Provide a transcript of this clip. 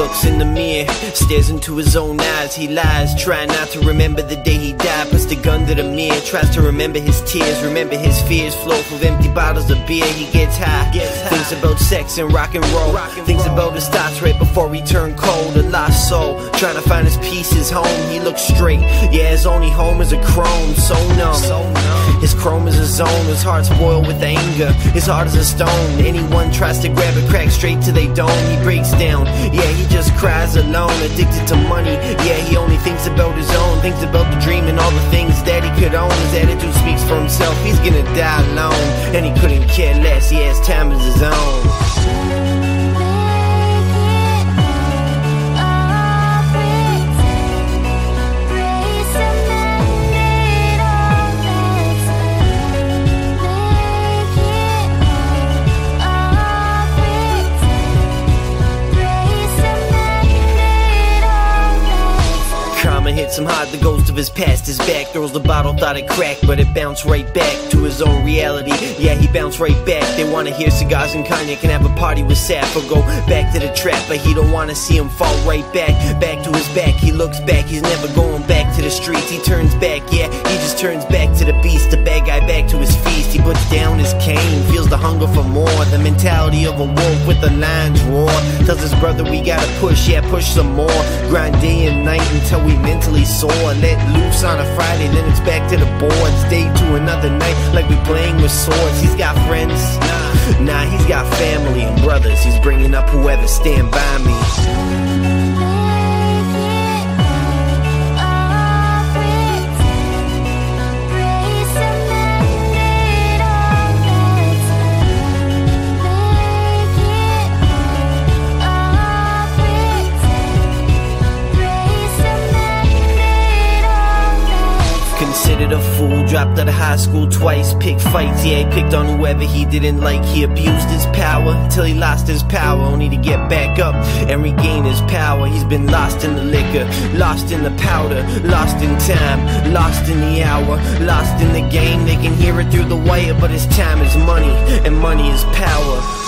looks in the mirror, stares into his own eyes. He lies, trying not to remember the day he died. Puts the gun to the mirror, tries to remember his tears, remember his fears. Flow of empty bottles of beer. He gets high, Gets high. thinks about sex and rock and roll. Rock and Thinks about his thoughts right before he turned cold. A lost soul, trying to find his peace, his home. He looks straight, yeah, his only home is a chrome. So numb, his chrome is a zone. His heart's boiled with anger. His heart is a stone. Anyone tries to grab it, crack straight to they dome. He breaks down. Yeah, addicted to money. Yeah, he only thinks about his own, thinks about the dream and all the things that he could own. His attitude speaks for himself. He's gonna die alone, and he couldn't care less. He has time as his own. Him hard, the ghost of his past is back. Throws the bottle, thought it cracked, but it bounced right back to his own reality. Yeah, he bounced right back. They wanna hear cigars and cognac and have a party with Saf or go back to the trap, but he don't wanna see him fall right back. Back to his back, he looks back, he's never going back to the streets. He turns back, yeah, he just turns back to the beast. The bad guy back to his feast. He puts down his cane, hunger for more. The mentality of a wolf with the lions roar. Tells his brother we gotta push, yeah, push some more. Grind day and night until we mentally soar. Let loose on a Friday, then it's back to the boards. Day to another night, like we playing with swords. He's got friends, nah, nah, he's got family and brothers. He's bringing up whoever stand by me. Considered a fool, dropped out of high school twice, picked fights, yeah, he picked on whoever he didn't like. He abused his power till he lost his power, only to get back up and regain his power. He's been lost in the liquor, lost in the powder, lost in time, lost in the hour, lost in the game. They can hear it through the wire, but his time is money, and money is power.